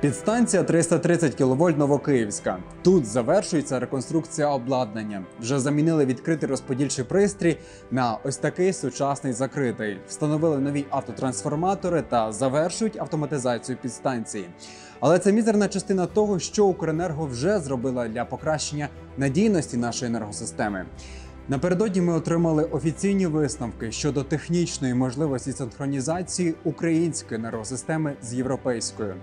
Підстанція 330 кВт Новокиївська. Тут завершується реконструкція обладнання. Вже замінили відкритий розподільчий пристрій на ось такий сучасний закритий. Встановили нові автотрансформатори та завершують автоматизацію підстанції. Але це мізерна частина того, що Укренерго вже зробила для покращення надійності нашої енергосистеми. Напередодні ми отримали офіційні висновки щодо технічної можливості синхронізації української енергосистеми з європейською.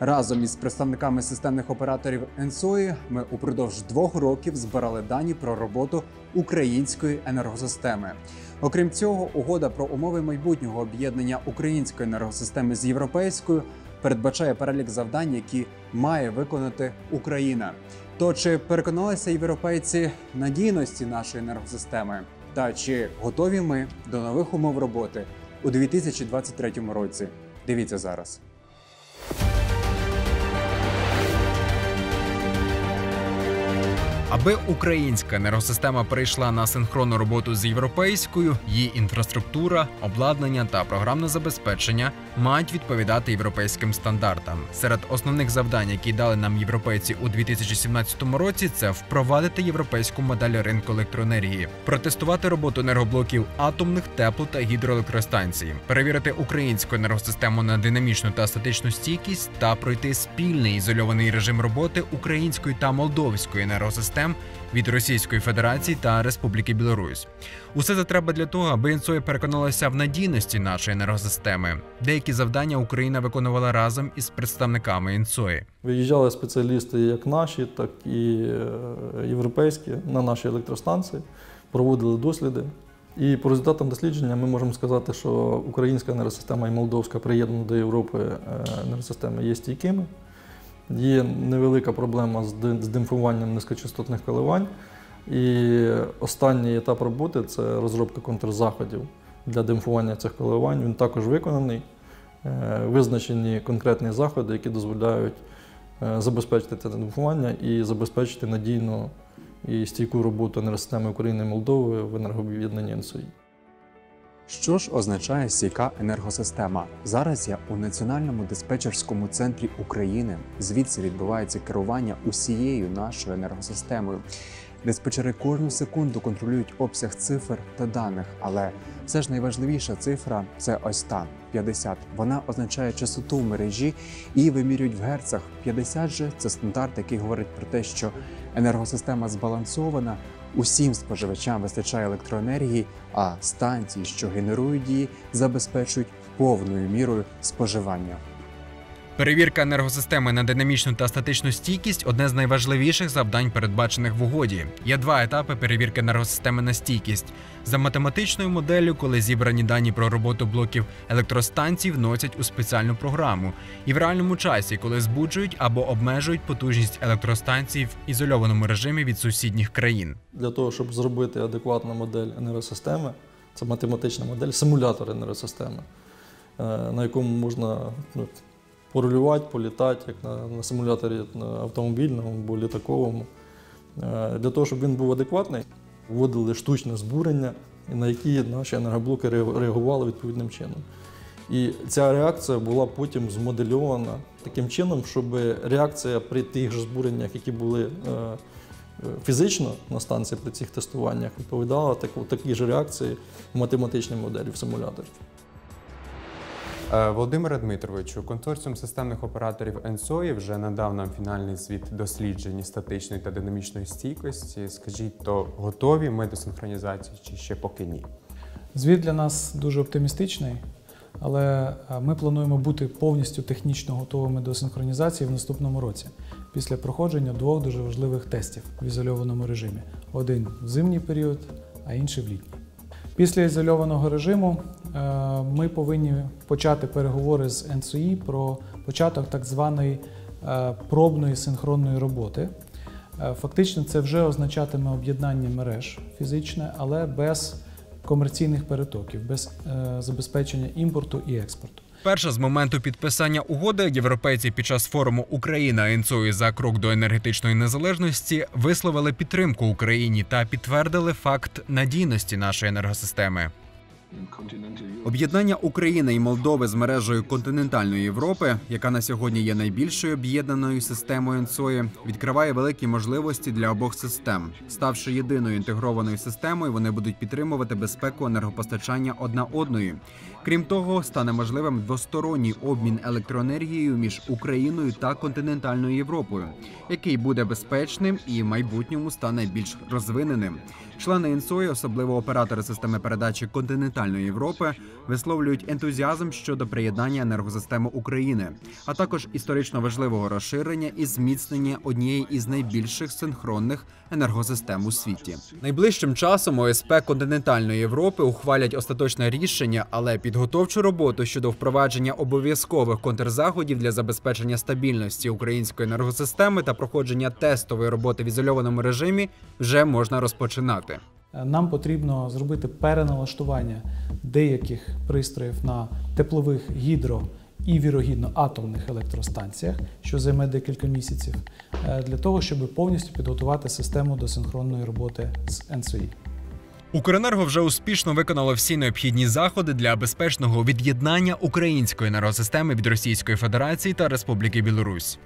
Разом із представниками системних операторів ЕНСОІ ми упродовж двох років збирали дані про роботу української енергосистеми. Окрім цього, угода про умови майбутнього об'єднання української енергосистеми з європейською передбачає перелік завдань, які має виконати Україна. То чи переконалися європейці надійності нашої енергосистеми? Та чи готові ми до нових умов роботи у 2023 році? Дивіться зараз. Аби українська енергосистема перейшла на синхронну роботу з європейською, її інфраструктура, обладнання та програмне забезпечення мають відповідати європейським стандартам. Серед основних завдань, які дали нам європейці у 2017 році, це впровадити європейську модель ринку електроенергії, протестувати роботу енергоблоків атомних, тепло та гідроелектростанцій, перевірити українську енергосистему на динамічну та статичну стійкість та пройти спільний ізольований режим роботи української та молдовської енергосистем від Російської Федерації та Республіки Білорусь. Усе це треба для того, аби інсоя переконалася в надійності нашої енергосистеми. Деякі завдання Україна виконувала разом із представниками інсої. Виїжджали спеціалісти як наші, так і е, європейські на наші електростанції, проводили досліди. І по результатам дослідження ми можемо сказати, що українська енергосистема і молдовська приєднана до Європи е, енергосистеми є стійкими. Є невелика проблема з ди- димфуванням низькочастотних коливань. І останній етап роботи це розробка контрзаходів для димфування цих коливань. Він також виконаний. Е, Визначені конкретні заходи, які дозволяють е, забезпечити це димфування і забезпечити надійну і стійку роботу енергосистеми України і Молдови в енергооб'єднанні НСОІ. Що ж означає стійка енергосистема? Зараз я у національному диспетчерському центрі України. Звідси відбувається керування усією нашою енергосистемою. Диспетчери кожну секунду контролюють обсяг цифр та даних, але все ж найважливіша цифра це ось та 50. Вона означає частоту в мережі і вимірюють в герцах. 50 же це стандарт, який говорить про те, що енергосистема збалансована, усім споживачам вистачає електроенергії, а станції, що генерують її, забезпечують повною мірою споживання. Перевірка енергосистеми на динамічну та статичну стійкість одне з найважливіших завдань, передбачених в угоді. Є два етапи перевірки енергосистеми на стійкість. За математичною моделлю, коли зібрані дані про роботу блоків електростанцій вносять у спеціальну програму, і в реальному часі, коли збуджують або обмежують потужність електростанцій в ізольованому режимі від сусідніх країн. Для того, щоб зробити адекватну модель енергосистеми, це математична модель, симулятор енергосистеми, е, на якому можна ну, порулювати, політати, як на, на симуляторі автомобільному або літаковому. Е, Для того, щоб він був адекватний, вводили штучне збурення, на які наші енергоблоки реагували відповідним чином. І ця реакція була потім змодельована таким чином, щоб реакція при тих же збуреннях, які були е, е, фізично на станції при цих тестуваннях, відповідала такій же реакції в математичній моделі в симуляторі. Е, Володимире Дмитровичу, консорціум системних операторів ЕНСОІ вже надав нам фінальний звіт досліджень статичної та динамічної стійкості. Скажіть, то готові ми до синхронізації чи ще поки ні? Звіт для нас дуже оптимістичний, але е, ми плануємо бути повністю технічно готовими до синхронізації в наступному році після проходження двох дуже важливих тестів в ізольованому режимі: один в зимній період, а інший в літній. Після ізольованого режиму е, ми повинні почати переговори з НСУІ про початок так званої е, пробної синхронної роботи. Е, Фактично, це вже означатиме об'єднання мереж фізичне, але без комерційних перетоків, без забезпечення імпорту і експорту. Перша з моменту підписання угоди європейці під час форуму Україна інцою за крок до енергетичної незалежності висловили підтримку Україні та підтвердили факт надійності нашої енергосистеми. Об'єднання України і Молдови з мережею континентальної Європи, яка на сьогодні є найбільшою об'єднаною системою НСОЄ, відкриває великі можливості для обох систем. Ставши єдиною інтегрованою системою, вони будуть підтримувати безпеку енергопостачання одна одної. Крім того, стане можливим двосторонній обмін електроенергією між Україною та континентальною Європою, який буде безпечним і в майбутньому стане більш розвиненим. Члени ІНСОї, особливо оператори системи передачі континентальної Європи, висловлюють ентузіазм щодо приєднання енергосистеми України, а також історично важливого розширення і зміцнення однієї із найбільших синхронних енергосистем у світі. Найближчим часом ОСП континентальної Європи ухвалять остаточне рішення, але підготовчу роботу щодо впровадження обов'язкових контрзаходів для забезпечення стабільності української енергосистеми та проходження тестової роботи в ізольованому режимі вже можна розпочинати. Е, Нам потрібно зробити переналаштування деяких пристроїв на теплових гідро і вірогідно атомних електростанціях, що займе декілька місяців, е, для того, щоб повністю підготувати систему до синхронної роботи з НСОІ. Укренерго вже успішно виконало всі необхідні заходи для безпечного від'єднання української енергосистеми від Російської Федерації та Республіки Білорусь.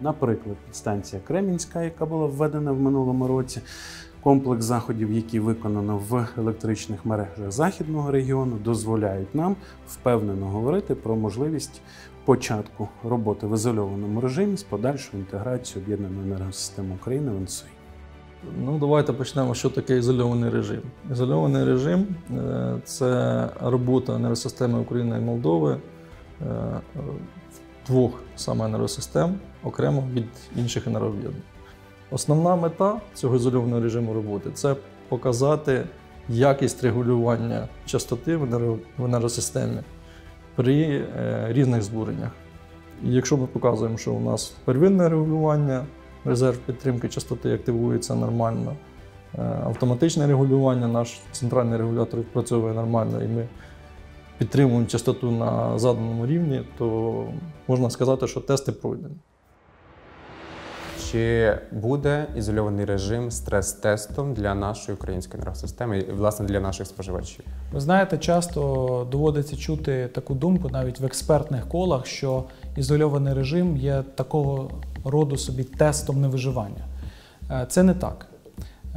Наприклад, станція Кремінська, яка була введена в минулому році, комплекс заходів, які виконано в електричних мережах західного регіону, дозволяють нам впевнено говорити про можливість початку роботи в ізольованому режимі з подальшою інтеграцією об'єднаної енергосистеми України в НСОІ. Ну, давайте почнемо, що таке ізольований режим. Ізольований режим е, це робота енергосистеми України і Молдови е, двох саме енергосистем окремо від інших енергооб'єднань. Основна мета цього ізольованого режиму роботи це показати якість регулювання частоти в енергосистемі при е, різних збуреннях. І якщо ми показуємо, що у нас первинне регулювання, резерв підтримки частоти активується нормально, е, автоматичне регулювання, наш центральний регулятор відпрацьовує нормально, і ми підтримуємо частоту на заданому рівні, то можна сказати, що тести пройдені. Чи буде ізольований режим стрес-тестом для нашої української енергосистеми і власне для наших споживачів? Ви знаєте, часто доводиться чути таку думку навіть в експертних колах, що ізольований режим є такого роду собі тестом невиживання. Е, Це не так.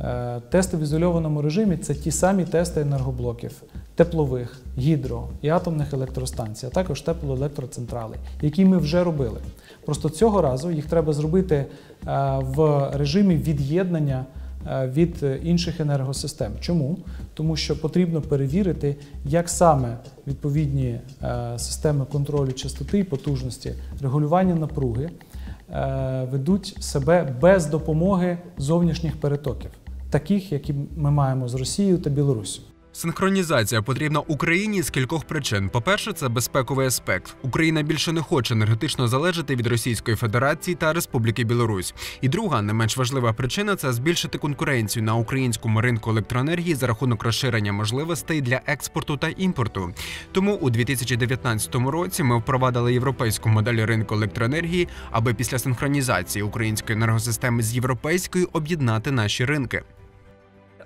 Е, Тести в ізольованому режимі це ті самі тести енергоблоків, теплових, гідро і атомних електростанцій, а також теплоелектроцентралей, які ми вже робили. Просто цього разу їх треба зробити е, в режимі від'єднання е, від інших енергосистем. Чому? Тому що потрібно перевірити, як саме відповідні системи контролю частоти і потужності, регулювання напруги ведуть себе без допомоги зовнішніх перетоків, таких, які ми маємо з Росією та Білоруссю. Синхронізація потрібна Україні з кількох причин. По-перше, це безпековий аспект. Україна більше не хоче енергетично залежати від Російської Федерації та Республіки Білорусь. І друга, не менш важлива причина це збільшити конкуренцію на українському ринку електроенергії за рахунок розширення можливостей для експорту та імпорту. Тому у 2019 році ми впровадили європейську модель ринку електроенергії, аби після синхронізації української енергосистеми з європейською об'єднати наші ринки.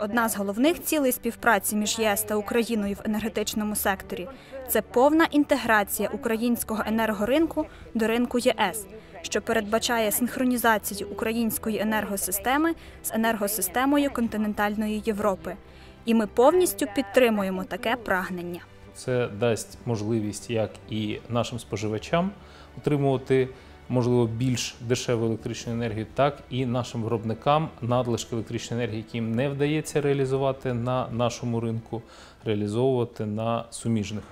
Одна з головних цілей співпраці між ЄС та Україною в енергетичному секторі це повна інтеграція українського енергоринку до ринку ЄС, що передбачає синхронізацію української енергосистеми з енергосистемою континентальної Європи. І ми повністю підтримуємо таке прагнення. Це дасть можливість як і нашим споживачам отримувати можливо більш дешеву електричну енергію, так і нашим виробникам надлишки електричної енергії, які їм не вдається реалізувати на нашому ринку, реалізовувати на суміжних.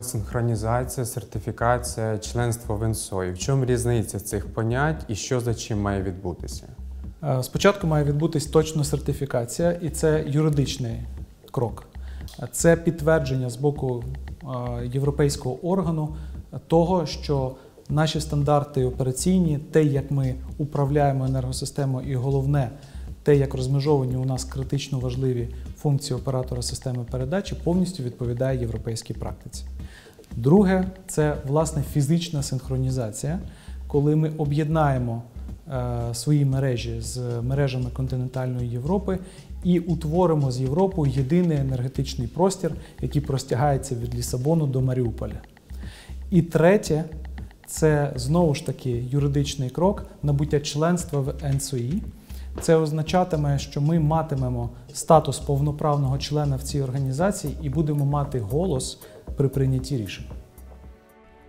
Синхронізація, сертифікація, членство в НСОІ. В чому різниця цих понять і що за чим має відбутися? Е, Спочатку має відбутись точно сертифікація, і це юридичний крок. Це підтвердження з боку е, європейського органу того, що наші стандарти операційні, те, як ми управляємо енергосистемою, і головне, те, як розмежовані у нас критично важливі функції оператора системи передачі, повністю відповідає європейській практиці. Друге, це власне фізична синхронізація, коли ми об'єднаємо е, свої мережі з мережами континентальної Європи і утворимо з Європою єдиний енергетичний простір, який простягається від Лісабону до Маріуполя. І третє, це знову ж таки юридичний крок набуття членства в НСОІ. Це означатиме, що ми матимемо статус повноправного члена в цій організації і будемо мати голос при прийнятті рішень.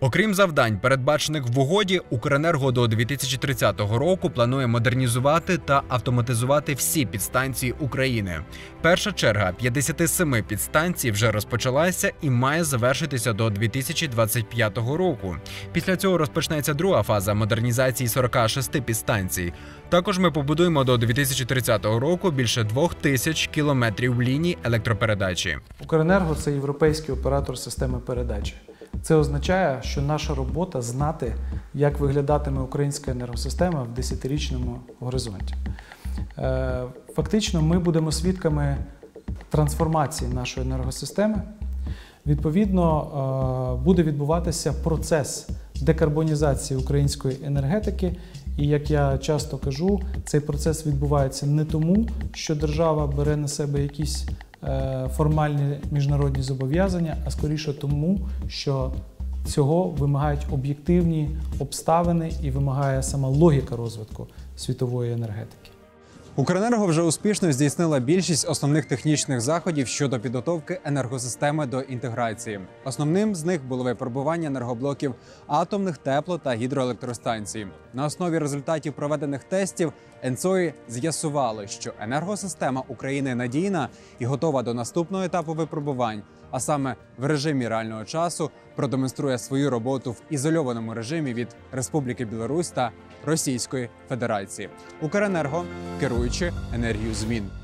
Окрім завдань, передбачених в угоді, Укренерго до 2030 року планує модернізувати та автоматизувати всі підстанції України. Перша черга 57 підстанцій вже розпочалася і має завершитися до 2025 року. Після цього розпочнеться друга фаза модернізації 46 підстанцій. Також ми побудуємо до 2030 року більше двох тисяч кілометрів ліній електропередачі. Укренерго це європейський оператор системи передачі. Це означає, що наша робота знати, як виглядатиме українська енергосистема в десятирічному горизонті. Е, Фактично, ми будемо свідками трансформації нашої енергосистеми. Відповідно, е, буде відбуватися процес декарбонізації української енергетики. І як я часто кажу, цей процес відбувається не тому, що держава бере на себе якісь формальні міжнародні зобов'язання, а скоріше тому, що цього вимагають об'єктивні обставини і вимагає сама логіка розвитку світової енергетики. Укренерго вже успішно здійснила більшість основних технічних заходів щодо підготовки енергосистеми до інтеграції. Основним з них було випробування енергоблоків атомних тепло та гідроелектростанцій. На основі результатів проведених тестів ЕНЦОІ з'ясували, що енергосистема України надійна і готова до наступного етапу випробувань, а саме в режимі реального часу продемонструє свою роботу в ізольованому режимі від Республіки Білорусь та Російської Федерації. Укренерго керуючи енергію змін.